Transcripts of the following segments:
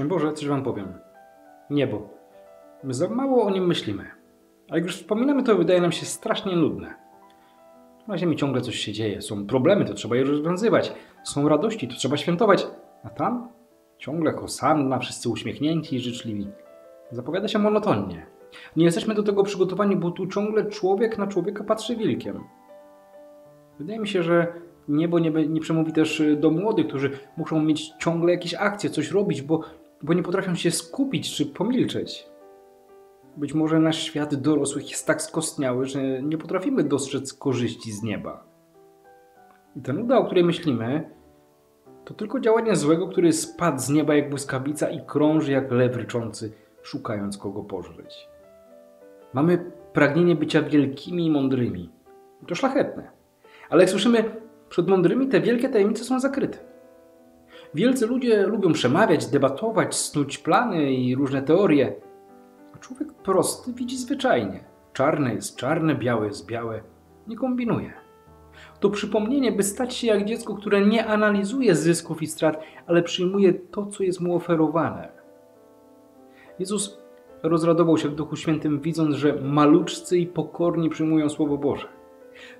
Boże, coś wam powiem. Niebo. My za mało o nim myślimy. A jak już wspominamy, to wydaje nam się strasznie nudne. Na ziemi ciągle coś się dzieje. Są problemy, to trzeba je rozwiązywać. Są radości, to trzeba świętować. A tam ciągle hosanna, wszyscy uśmiechnięci i życzliwi. Zapowiada się monotonnie. Nie jesteśmy do tego przygotowani, bo tu ciągle człowiek na człowieka patrzy wilkiem. Wydaje mi się, że niebo nie, nie przemówi też y, do młodych, którzy muszą mieć ciągle jakieś akcje, coś robić, bo, bo nie potrafią się skupić czy pomilczeć. Być może nasz świat dorosłych jest tak skostniały, że nie potrafimy dostrzec korzyści z nieba. I ta nuda, o której myślimy, to tylko działanie złego, który spadł z nieba jak błyskawica i krąży jak lew ryczący, szukając kogo pożreć. Mamy pragnienie bycia wielkimi i mądrymi. To szlachetne. Ale jak słyszymy, przed mądrymi te wielkie tajemnice są zakryte. Wielcy ludzie lubią przemawiać, debatować, snuć plany i różne teorie. A człowiek prosty widzi zwyczajnie. Czarne jest czarne, białe jest białe. Nie kombinuje. To przypomnienie, by stać się jak dziecko, które nie analizuje zysków i strat, ale przyjmuje to, co jest mu oferowane. Jezus rozradował się w Duchu Świętym, widząc, że maluczcy i pokorni przyjmują Słowo Boże.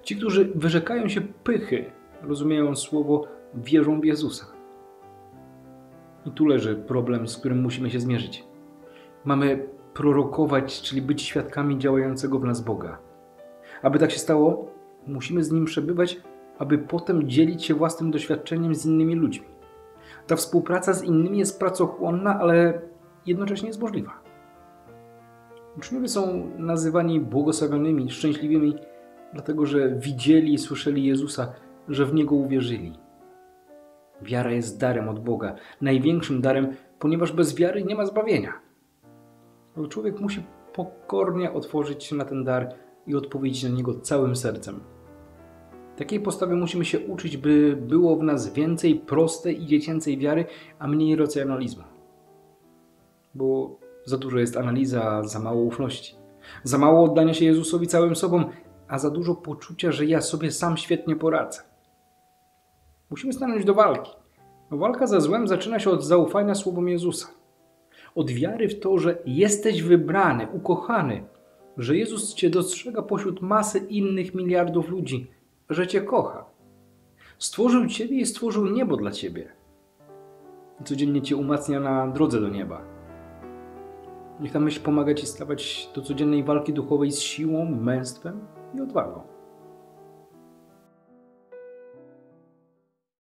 Ci, którzy wyrzekają się pychy, rozumieją Słowo, wierzą w Jezusa. I tu leży problem, z którym musimy się zmierzyć. Mamy prorokować, czyli być świadkami działającego w nas Boga. Aby tak się stało, musimy z Nim przebywać, aby potem dzielić się własnym doświadczeniem z innymi ludźmi. Ta współpraca z innymi jest pracochłonna, ale jednocześnie jest możliwa. Uczniowie są nazywani błogosławionymi, szczęśliwymi, dlatego że widzieli i słyszeli Jezusa, że w Niego uwierzyli. Wiara jest darem od Boga, największym darem, ponieważ bez wiary nie ma zbawienia. Ale człowiek musi pokornie otworzyć się na ten dar i odpowiedzieć na niego całym sercem. Takiej postawy musimy się uczyć, by było w nas więcej prostej i dziecięcej wiary, a mniej racjonalizmu. Bo za dużo jest analiza, za mało ufności, za mało oddania się Jezusowi całym sobą, a za dużo poczucia, że ja sobie sam świetnie poradzę. Musimy stanąć do walki. Walka ze złem zaczyna się od zaufania słowom Jezusa. Od wiary w to, że jesteś wybrany, ukochany, że Jezus Cię dostrzega pośród masy innych miliardów ludzi, że Cię kocha. Stworzył Ciebie i stworzył niebo dla Ciebie. Codziennie Cię umacnia na drodze do nieba. Niech ta myśl pomaga Ci stawać do codziennej walki duchowej z siłą, męstwem i odwagą.